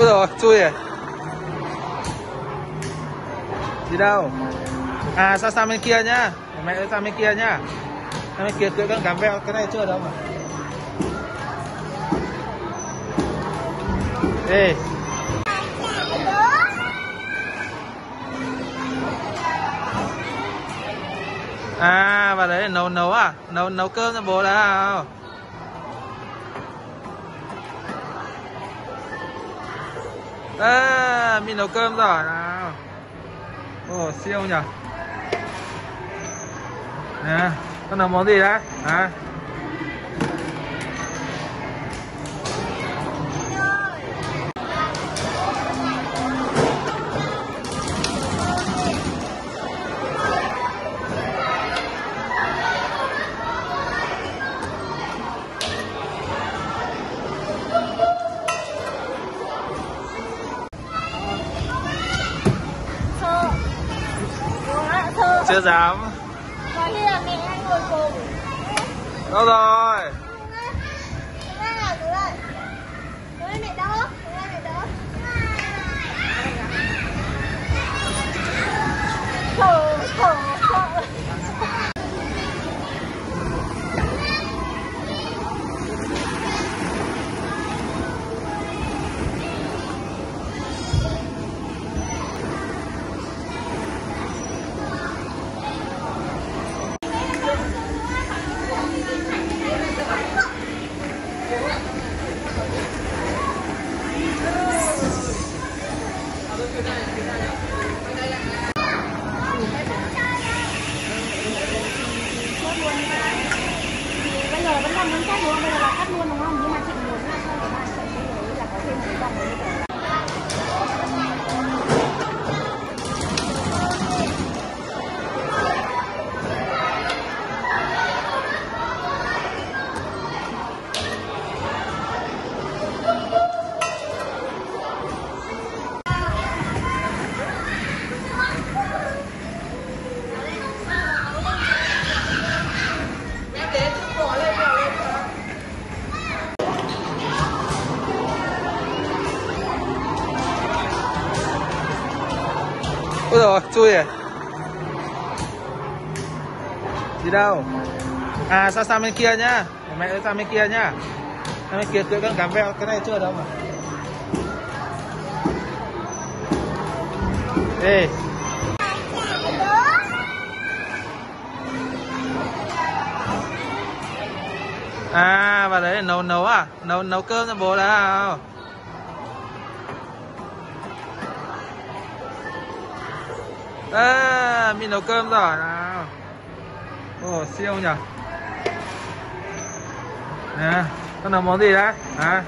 Ôi rồi chui à. Đi đâu? À sao sang bên kia nhá. Mẹ ơi sang bên kia nhá. Sang bên kia cưỡi con cám veo, Cái này chưa đâu mà. Đi À vào đấy nấu nấu à? Nấu nấu cơm cho bố nào. À, mình nấu cơm rồi nào Ồ, siêu nhỉ Nè, con nấu món gì đấy? Hả? Chưa dám. Có khi là mẹ anh ngồi cùng. Đâu rồi Đúng rồi, đúng rồi Đúng rồi, mẹ đỡ Đúng rồi, mẹ đỡ Thở, thở, thở bây giờ vẫn còn muốn cắt luôn bây giờ là cắt luôn đúng không? Nhưng mà chị muốn là cho các bạn sợi đấy là có thêm mấy dòng Ôi rồi chui à. Đi đâu? À sao sang bên kia nhá. Mẹ ơi, sang bên kia nhá. Sang bên kia cưỡi con cá veo, Cái này chưa đâu mà. Ê. À vào đấy nấu nấu à? Nấu nấu cơm cho bố nào À, mình nấu cơm rồi nào Ồ, siêu nhỉ Nè, con nấu món gì đấy? Hả?